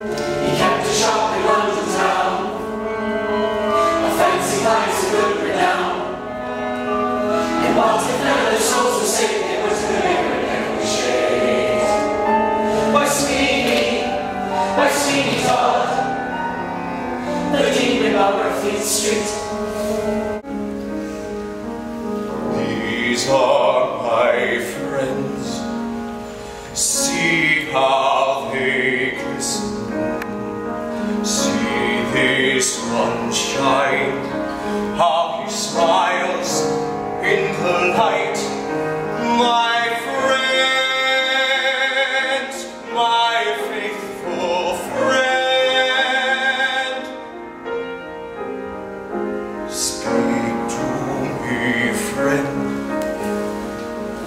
He kept a shop in London town, a fancy place of good renown. It was if were sick, it was the liquor in every shade. Why Sweeney, why Sweeney Todd, the of Street. These are sunshine, how he smiles in the light. My friend, my faithful friend. Speak to me, friend.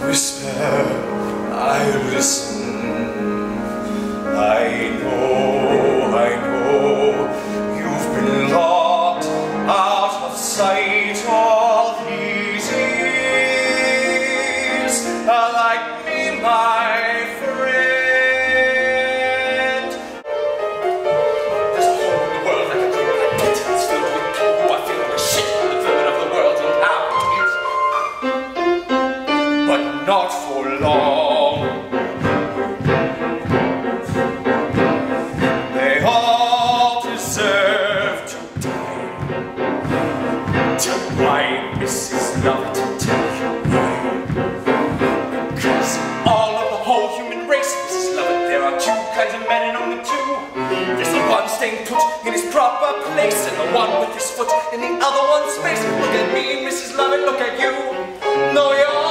Whisper, I listen. Not for long. They all deserve to die. Tell why, Mrs. Lovett, tell you why. Because all of the whole human race, Mrs. Lovett, there are two kinds of men and only two. There's the one staying put in his proper place, and the one with his foot in the other one's face. Look at me, Mrs. Lovett, look at you. No, you all deserve.